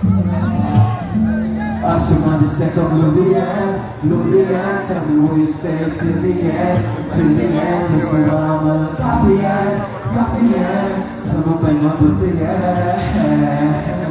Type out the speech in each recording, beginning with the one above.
I see my second Louisiana, Louisiana, tell me will you stay till the end, till the end, this is why I'm a copy, copy, some of my number, yeah.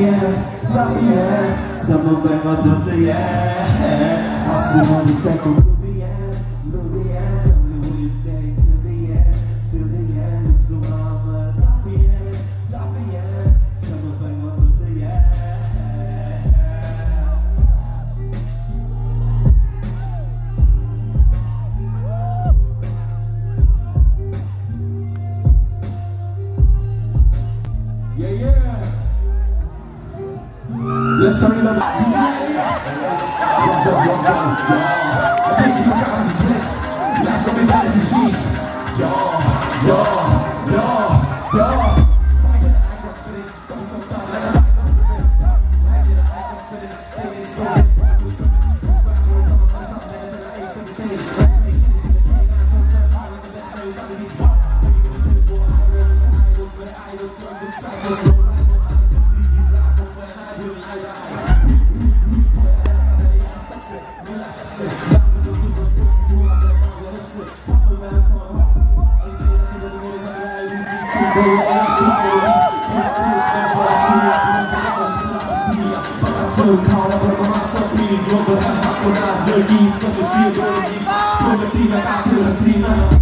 yeah, yeah. Some of them are dumb, yeah. I see one second. 영장 영장 Global, I'm not for us, they're geese, but she's a good. So the team, I'm not to the scene.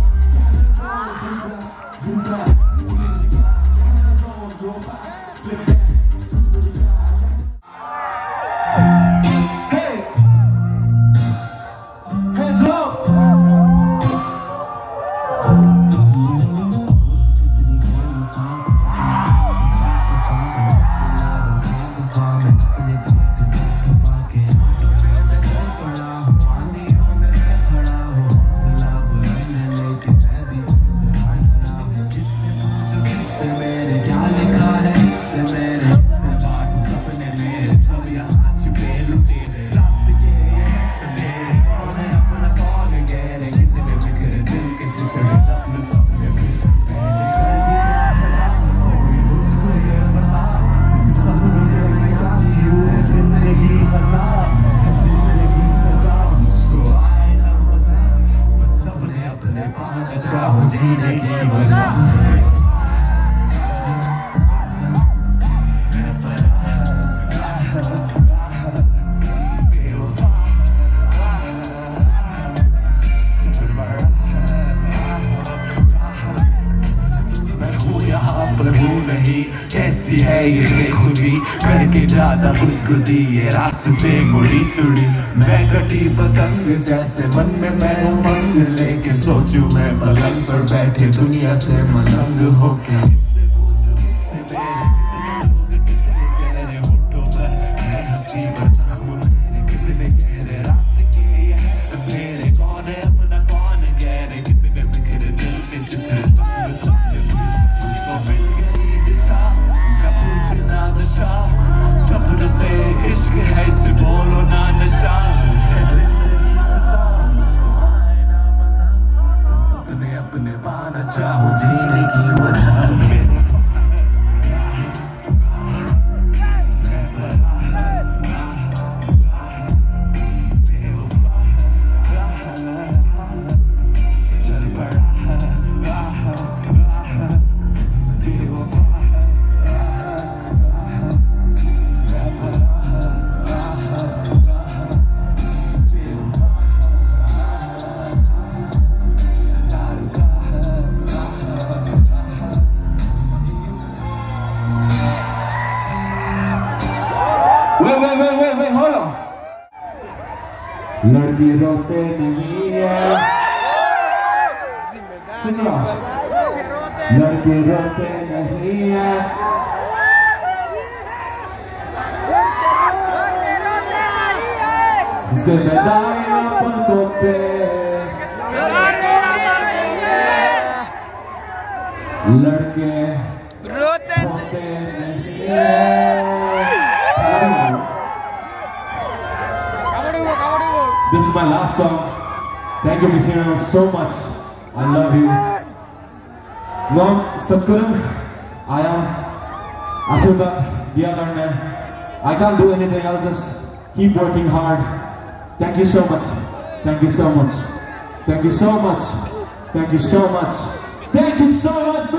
है ये खुदी, करके ज़्यादा खुदकुदी ये रास्ते मुड़ी तुड़ी। मैं कटी पतंग जैसे मन में मैं उमंग, लेके सोचू मैं पलंग पर बैठे दुनिया से मलंग होके। लड़की रोते नहीं है। सुनो लड़के रोते नहीं है। लड़के Song. Thank you, Missino, so much. I love you. Mom, Satkuram, I am Akhilbat, the other man. I can't do anything, I'll just keep working hard. Thank you so much. Thank you so much. Thank you so much. Thank you so much. Thank you so much,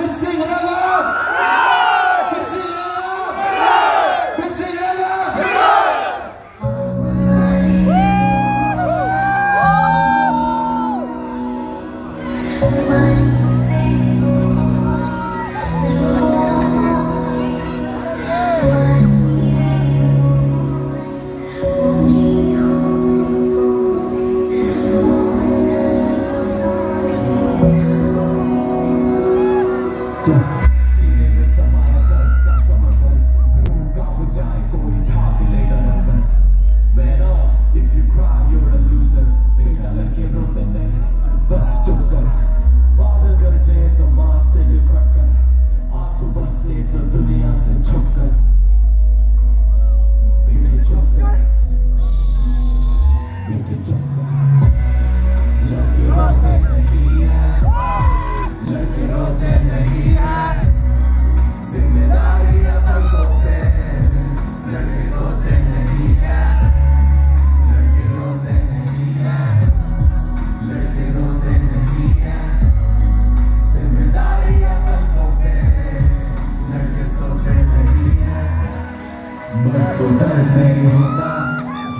नहीं होता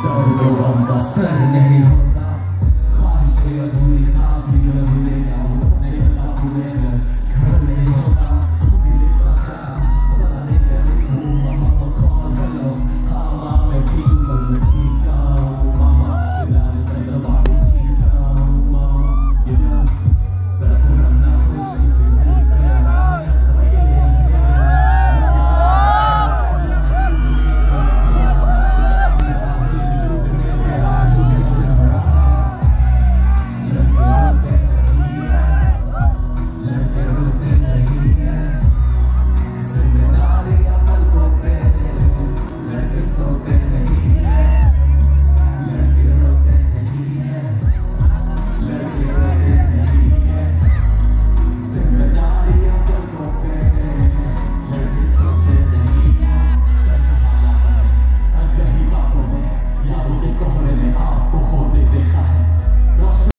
दर्द गम का sir नहीं होता